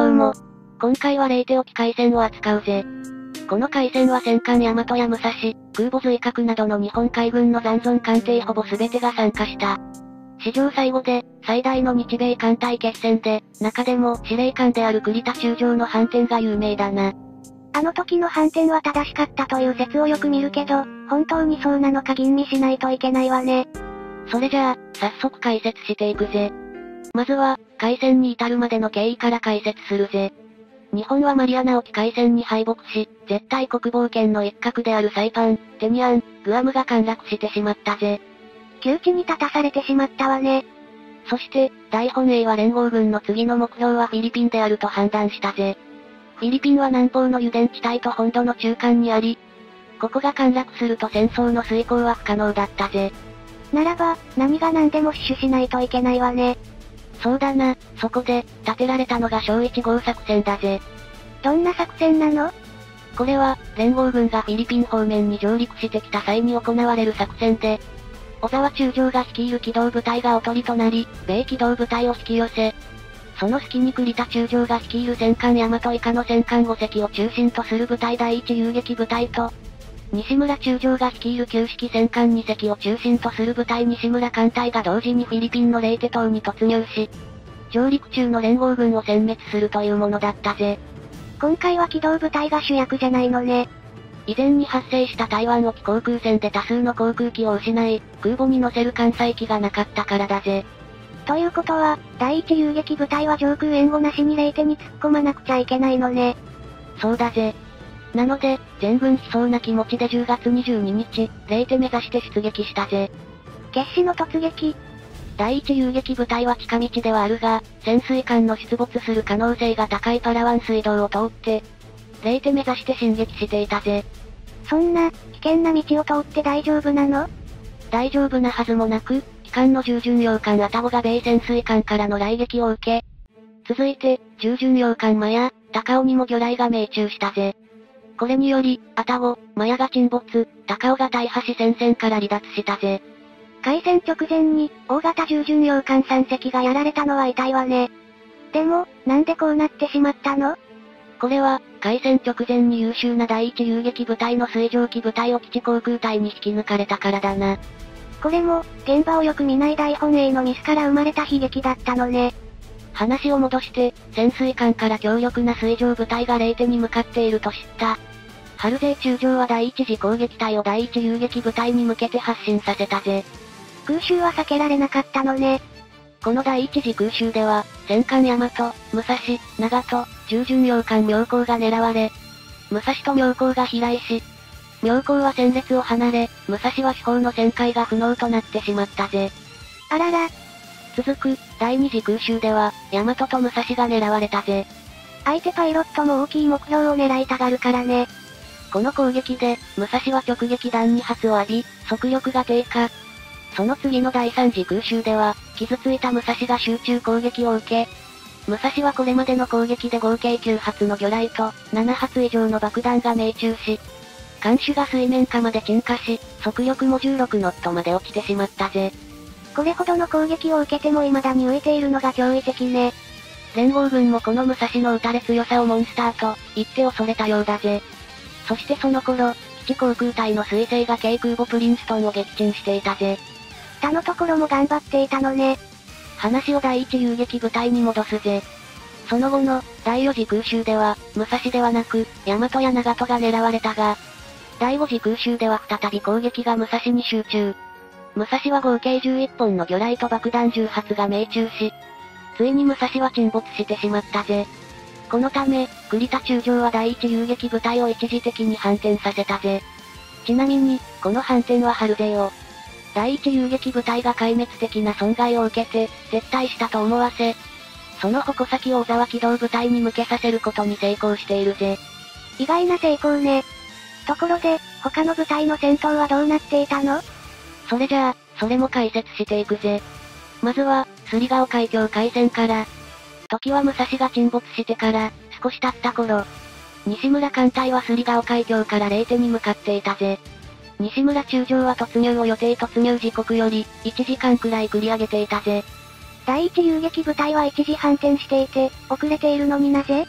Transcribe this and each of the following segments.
どうも。今回はレイテ沖海戦を扱うぜ。この海戦は戦艦大和や武蔵、空母随角などの日本海軍の残存艦艇ほぼ全てが参加した。史上最後で、最大の日米艦隊決戦で、中でも司令官である栗田中将の反転が有名だな。あの時の反転は正しかったという説をよく見るけど、本当にそうなのか吟味しないといけないわね。それじゃあ、早速解説していくぜ。まずは、海戦に至るまでの経緯から解説するぜ。日本はマリアナ沖海戦に敗北し、絶対国防圏の一角であるサイパン、テニアン、グアムが陥落してしまったぜ。窮地に立たされてしまったわね。そして、大本営は連合軍の次の目標はフィリピンであると判断したぜ。フィリピンは南方の油田地帯と本土の中間にあり、ここが陥落すると戦争の遂行は不可能だったぜ。ならば、何が何でも死守しないといけないわね。そうだな、そこで、立てられたのが小1号作戦だぜ。どんな作戦なの？これは、連合軍がフィリピン方面に上陸してきた際に行われる作戦で、小沢中将が率いる機動部隊がおとりとなり、米機動部隊を引き寄せ、その隙に栗田中将が率いる戦艦大和以下の戦艦5隻を中心とする部隊第一遊撃部隊と、西村中将が率いる旧式戦艦2隻を中心とする部隊西村艦隊が同時にフィリピンのレイテ島に突入し、上陸中の連合軍を殲滅するというものだったぜ。今回は機動部隊が主役じゃないのね。以前に発生した台湾沖航空戦で多数の航空機を失い、空母に乗せる艦載機がなかったからだぜ。ということは、第一遊撃部隊は上空援護なしにレイテに突っ込まなくちゃいけないのね。そうだぜ。なので、全軍悲壮な気持ちで10月22日、レイテ目指して出撃したぜ。決死の突撃。第一遊撃部隊は近道ではあるが、潜水艦の出没する可能性が高いパラワン水道を通って、レイテ目指して進撃していたぜ。そんな、危険な道を通って大丈夫なの？大丈夫なはずもなく、機関の従巡洋艦アタゴが米潜水艦からの雷撃を受け、続いて、従巡洋艦マヤ、高尾にも魚雷が命中したぜ。これにより、アタゴ、マヤが沈没、高尾が大破し戦線から離脱したぜ。開戦直前に、大型従巡洋艦3隻がやられたのは痛いわね。でも、なんでこうなってしまったの？これは、開戦直前に優秀な第一遊撃部隊の水上機部隊を基地航空隊に引き抜かれたからだな。これも、現場をよく見ない大本営のミスから生まれた悲劇だったのね。話を戻して、潜水艦から強力な水上部隊がレイテに向かっていると知った。ハルゼイ中将は第一次攻撃隊を第一遊撃部隊に向けて発進させたぜ。空襲は避けられなかったのね。この第一次空襲では、戦艦大和、武蔵、長門、従巡洋艦妙高が狙われ、武蔵と妙高が飛来し、妙高は戦列を離れ、武蔵は四方の旋回が不能となってしまったぜ。あらら。続く、第二次空襲では、大和と武蔵が狙われたぜ。相手パイロットも大きい目標を狙いたがるからね。この攻撃で、武蔵は直撃弾2発を浴び、速力が低下。その次の第三次空襲では、傷ついた武蔵が集中攻撃を受け、武蔵はこれまでの攻撃で合計9発の魚雷と、7発以上の爆弾が命中し、艦首が水面下まで沈下し、速力も16ノットまで落ちてしまったぜ。これほどの攻撃を受けても未だに浮いているのが驚異的ね。連合軍もこの武蔵の撃たれ強さをモンスターと言って恐れたようだぜ。そしてその頃、基地航空隊の彗星が軽空母プリンストンを撃沈していたぜ。他のところも頑張っていたのね。話を第一遊撃部隊に戻すぜ。その後の、第4次空襲では、武蔵ではなく、大和や長門が狙われたが、第5次空襲では再び攻撃が武蔵に集中。武蔵は合計11本の魚雷と爆弾10発が命中し、ついに武蔵は沈没してしまったぜ。このため、栗田中将は第一遊撃部隊を一時的に反転させたぜ。ちなみに、この反転は春勢を、第一遊撃部隊が壊滅的な損害を受けて、撤退したと思わせ、その矛先を小沢機動部隊に向けさせることに成功しているぜ。意外な成功ね。ところで、他の部隊の戦闘はどうなっていたの？それじゃあ、それも解説していくぜ。まずは、スリガオ海峡海戦から。時は武蔵が沈没してから、少し経った頃。西村艦隊はスリガオ海峡からレイテに向かっていたぜ。西村中将は突入を予定突入時刻より、1時間くらい繰り上げていたぜ。第一遊撃部隊は一時反転していて、遅れているのになぜ？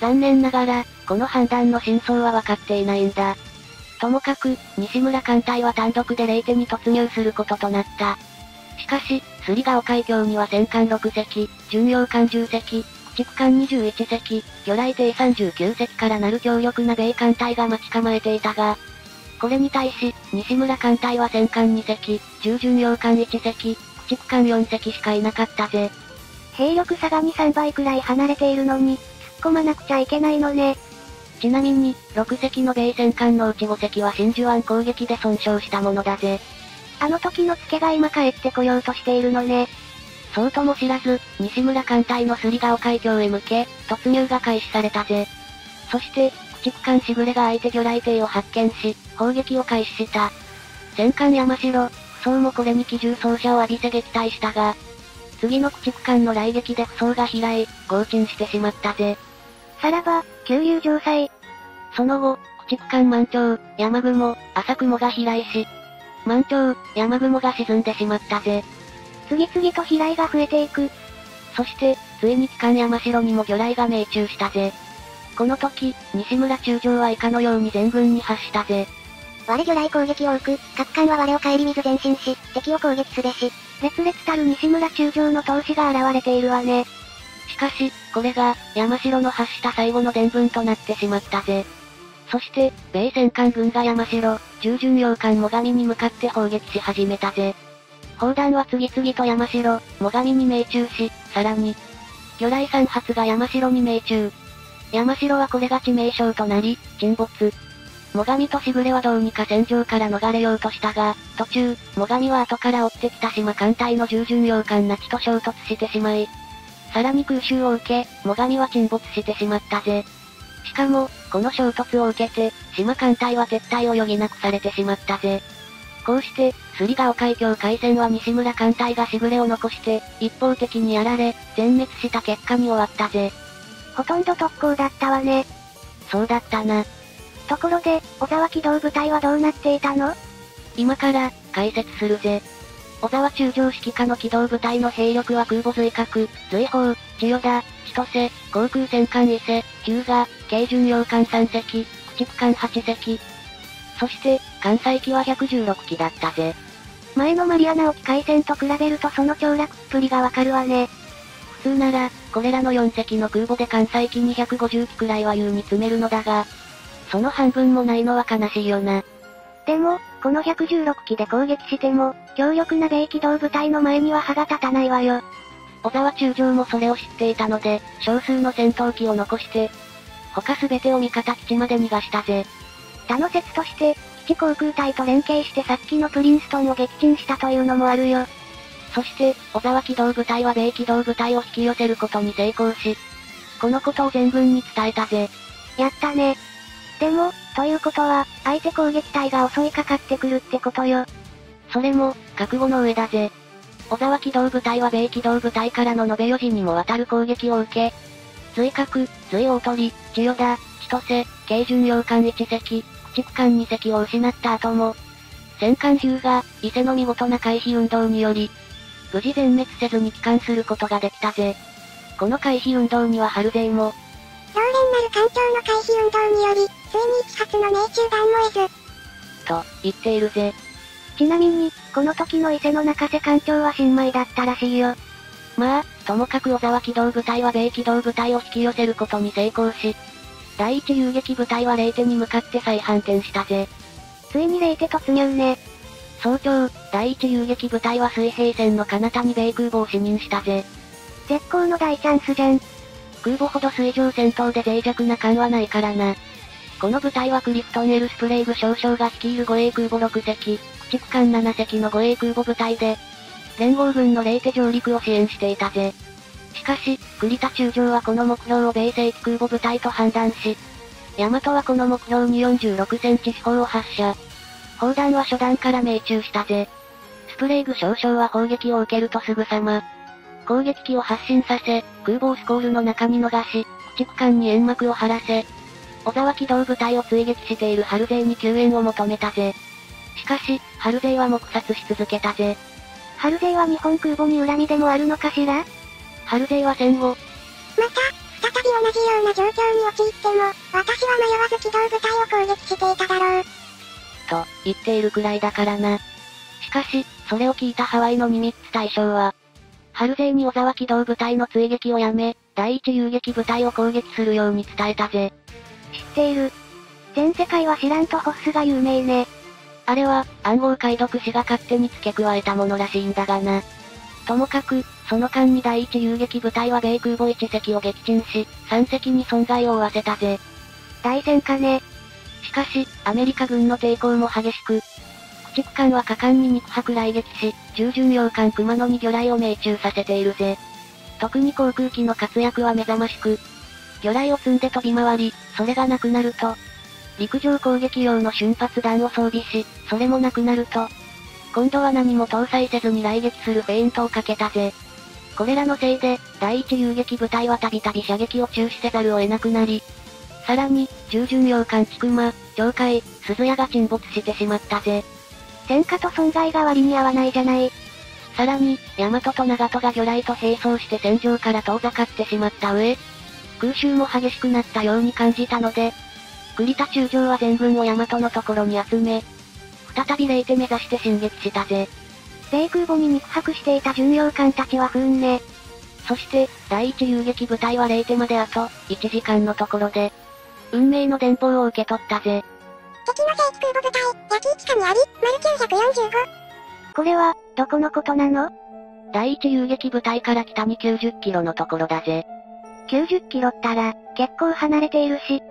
残念ながら、この判断の真相は分かっていないんだ。ともかく、西村艦隊は単独でレイテに突入することとなった。しかし、ス川海峡には戦艦6隻、巡洋艦10隻、駆逐艦21隻、魚雷艇39隻からなる強力な米艦隊が待ち構えていたが、これに対し、西村艦隊は戦艦2隻、重巡洋艦1隻、駆逐艦4隻しかいなかったぜ。兵力差が2、3倍くらい離れているのに、突っ込まなくちゃいけないのね。ちなみに、6隻の米戦艦のうち5隻は真珠湾攻撃で損傷したものだぜ。あの時の付けが今帰ってこようとしているのね。そうとも知らず、西村艦隊のスリガオ海峡へ向け、突入が開始されたぜ。そして、駆逐艦しぐれが相手魚雷艇を発見し、砲撃を開始した。戦艦山城、不装もこれに機銃走者を浴びせ撃退したが、次の駆逐艦の来撃で不装が飛来、合沈してしまったぜ。さらば、急流城塞。その後、駆逐艦満潮、山雲、浅雲が飛来し、満潮、山雲が沈んでしまったぜ。次々と飛来が増えていく。そして、ついに機関山城にも魚雷が命中したぜ。この時、西村中将は以下のように全軍に発したぜ。我魚雷攻撃を受く、各艦は我を顧みず前進し、敵を攻撃すべし。烈烈たる西村中将の闘志が現れているわね。しかし、これが、山城の発した最後の伝聞となってしまったぜ。そして、米戦艦軍が山城、従巡洋艦最上に向かって砲撃し始めたぜ。砲弾は次々と山城、最上に命中し、さらに、魚雷3発が山城に命中。山城はこれが致命傷となり、沈没。最上としぐれはどうにか戦場から逃れようとしたが、途中、最上は後から追ってきた島艦隊の従巡洋艦ナチと衝突してしまい、さらに空襲を受け、最上は沈没してしまったぜ。しかも、この衝突を受けて、島艦隊は撤退を余儀なくされてしまったぜ。こうして、スリガオ海峡海戦は西村艦隊がしぐれを残して、一方的にやられ、全滅した結果に終わったぜ。ほとんど特攻だったわね。そうだったな。ところで、小沢機動部隊はどうなっていたの？今から、解説するぜ。小沢中将指揮下の機動部隊の兵力は空母随角、随砲、千代田、千歳、航空戦艦伊勢、日向、軽巡洋艦3隻、駆逐艦8隻。そして、関西機は116機だったぜ。前のマリアナ沖海戦と比べるとその凋落っぷりがわかるわね。普通なら、これらの4隻の空母で関西機250機くらいは優に積めるのだが、その半分もないのは悲しいよな。でも、この116機で攻撃しても、強力な米機動部隊の前には歯が立たないわよ。小沢中将もそれを知っていたので、少数の戦闘機を残して、他すべてを味方基地まで逃がしたぜ。他の説として、基地航空隊と連携してさっきのプリンストンを撃沈したというのもあるよ。そして、小沢機動部隊は米機動部隊を引き寄せることに成功し、このことを全軍に伝えたぜ。やったね。でも、ということは、相手攻撃隊が襲いかかってくるってことよ。それも、覚悟の上だぜ。小沢機動部隊は米機動部隊からの延べ4時にもわたる攻撃を受け、追角、追大鳥、千代田、千歳、軽巡洋艦1隻、駆逐艦2隻を失った後も、戦艦ヒューが、伊勢の見事な回避運動により、無事全滅せずに帰還することができたぜ。この回避運動には春勢も、老練なる艦長の回避運動により、ついに一発の命中弾も得ず。と、言っているぜ。ちなみに、この時の伊勢の中瀬艦長は新米だったらしいよ。まあ、ともかく小沢機動部隊は米機動部隊を引き寄せることに成功し、第一遊撃部隊はレイテに向かって再反転したぜ。ついにレイテ突入ね。早朝、第一遊撃部隊は水平線の彼方に米空母を視認したぜ。絶好の大チャンスじゃん。空母ほど水上戦闘で脆弱な艦はないからな。この部隊はクリフトン・エルスプレイグ少将が率いる護衛空母6隻、駆逐艦7隻の護衛空母部隊で、連合軍のレイテ上陸を支援していたぜ。しかし、栗田中将はこの目標を米正規空母部隊と判断し、大和はこの目標に46センチ四方を発射。砲弾は初弾から命中したぜ。スプレイグ少将は砲撃を受けるとすぐさま、攻撃機を発進させ、空母をスコールの中に逃し、駆逐艦に煙幕を張らせ、小沢機動部隊を追撃している春勢に救援を求めたぜ。しかし、春勢は黙殺し続けたぜ。春勢は日本空母に恨みでもあるのかしら？春勢は戦後。また、再び同じような状況に陥っても、私は迷わず機動部隊を攻撃していただろう。と、言っているくらいだからな。しかし、それを聞いたハワイのニミッツ大将は、春勢に小沢機動部隊の追撃をやめ、第一遊撃部隊を攻撃するように伝えたぜ。知っている。全世界は知らんとホッスが有名ね。あれは、暗号解読士が勝手に付け加えたものらしいんだがな。ともかく、その間に第一遊撃部隊は米空母1隻を撃沈し、3隻に損害を負わせたぜ。大戦かね。しかし、アメリカ軍の抵抗も激しく、駆逐艦は果敢に肉薄来撃し、従巡洋艦熊野に魚雷を命中させているぜ。特に航空機の活躍は目覚ましく、魚雷を積んで飛び回り、それがなくなると、陸上攻撃用の瞬発弾を装備し、それもなくなると、今度は何も搭載せずに来撃するフェイントをかけたぜ。これらのせいで、第一遊撃部隊はたびたび射撃を中止せざるを得なくなり、さらに、従巡洋艦千曲、鳥海、鈴屋が沈没してしまったぜ。戦果と損害が割に合わないじゃない。さらに、大和と長門が魚雷と並走して戦場から遠ざかってしまった上、空襲も激しくなったように感じたので、栗田中将は全軍を大和のところに集め、再びレイテ目指して進撃したぜ。米空母に肉薄していた巡洋艦たちは不運ね。そして、第一遊撃部隊はレイテまであと、1時間のところで、運命の電報を受け取ったぜ。敵の正規空母部隊、焼き地下にあり、丸945。これは、どこのことなの？第一遊撃部隊から北に90キロのところだぜ。90キロったら、結構離れているし。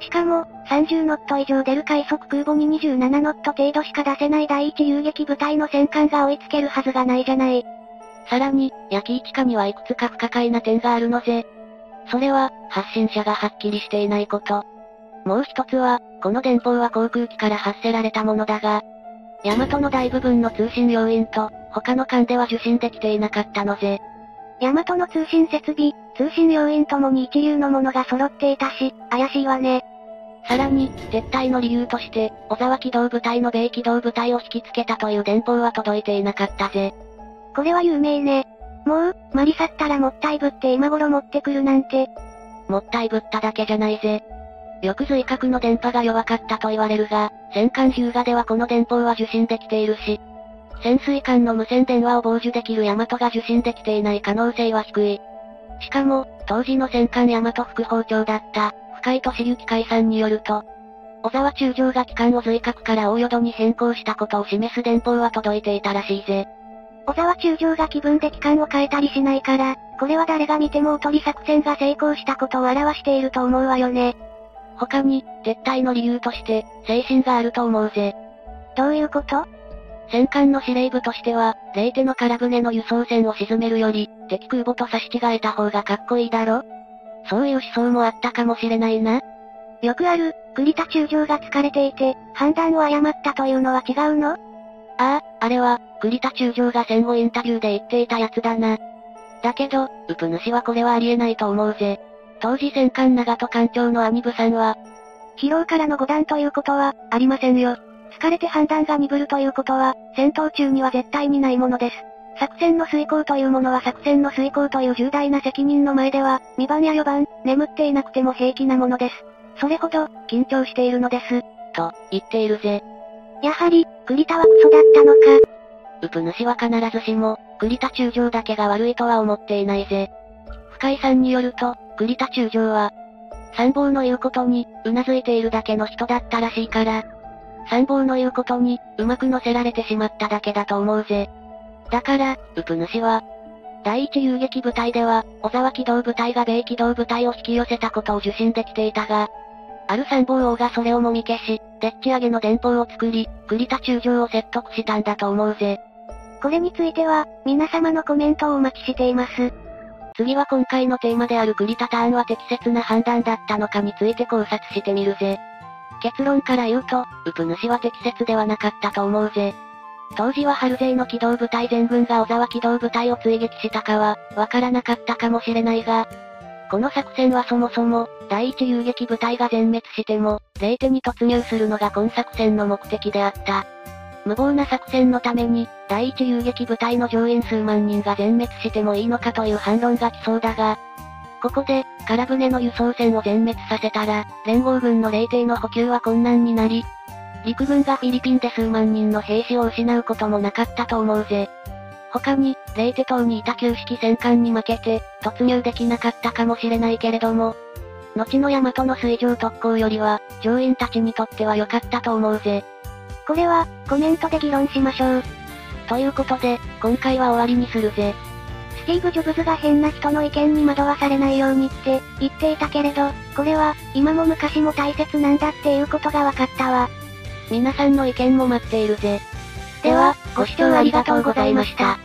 しかも、30ノット以上出る快速空母に27ノット程度しか出せない第一遊撃部隊の戦艦が追いつけるはずがないじゃない。さらに、焼き地下にはいくつか不可解な点があるのぜ。それは、発信者がはっきりしていないこと。もう一つは、この電報は航空機から発せられたものだが、ヤマトの大部分の通信要員と、他の艦では受信できていなかったのぜ。ヤマトの通信設備、通信要員ともに一流のものが揃っていたし、怪しいわね。さらに、撤退の理由として、小沢機動部隊の米機動部隊を引きつけたという電報は届いていなかったぜ。これは有名ね。もう、マリサったらもったいぶって今頃持ってくるなんて。もったいぶっただけじゃないぜ。よく随角の電波が弱かったと言われるが、戦艦ヒューガではこの電報は受信できているし、潜水艦の無線電話を傍受できるヤマトが受信できていない可能性は低い。しかも、当時の戦艦ヤマト副砲長だった、深井敏之海さんによると、小沢中将が機関を随角から大淀に変更したことを示す電報は届いていたらしいぜ。小沢中将が気分で機関を変えたりしないから、これは誰が見てもおとり作戦が成功したことを表していると思うわよね。他に、撤退の理由として、精神があると思うぜ。どういうこと？戦艦の司令部としては、レイテの空船の輸送船を沈めるより、敵空母と差し違えた方がかっこいいだろ？そういう思想もあったかもしれないな。よくある、栗田中将が疲れていて、判断を誤ったというのは違うの？ああ、あれは、栗田中将が戦後インタビューで言っていたやつだな。だけど、ウプ主はこれはありえないと思うぜ。当時戦艦長戸艦長の兄部さんは、疲労からの五段ということは、ありませんよ。疲れて判断が鈍るということは、戦闘中には絶対にないものです。作戦の遂行というものは作戦の遂行という重大な責任の前では、2番や4番、眠っていなくても平気なものです。それほど、緊張しているのです。と、言っているぜ。やはり、栗田はクソだったのか。ウプ主は必ずしも、栗田中将だけが悪いとは思っていないぜ。深井さんによると、栗田中将は、参謀の言うことに、うなずいているだけの人だったらしいから、参謀の言うことに、うまく乗せられてしまっただけだと思うぜ。だから、ウプ主は、第一遊撃部隊では、小沢機動部隊が米機動部隊を引き寄せたことを受信できていたが、ある参謀王がそれをもみ消し、でっち上げの電報を作り、栗田中将を説得したんだと思うぜ。これについては、皆様のコメントをお待ちしています。次は今回のテーマである栗田ターンは適切な判断だったのかについて考察してみるぜ。結論から言うと、ウプ主は適切ではなかったと思うぜ。当時は春勢の機動部隊全軍が小沢機動部隊を追撃したかは、わからなかったかもしれないが、この作戦はそもそも、第一遊撃部隊が全滅しても、レイテに突入するのが今作戦の目的であった。無謀な作戦のために、第一遊撃部隊の乗員数万人が全滅してもいいのかという反論が来そうだが、ここで、空船の輸送船を全滅させたら、連合軍の霊艇の補給は困難になり、陸軍がフィリピンで数万人の兵士を失うこともなかったと思うぜ。他に、レイテ島にいた旧式戦艦に負けて、突入できなかったかもしれないけれども、後の大和の水上特攻よりは、乗員たちにとっては良かったと思うぜ。これは、コメントで議論しましょう。ということで、今回は終わりにするぜ。スティーブ・ジョブズが変な人の意見に惑わされないようにって言っていたけれど、これは、今も昔も大切なんだっていうことが分かったわ。皆さんの意見も待っているぜ。では、ご視聴ありがとうございました。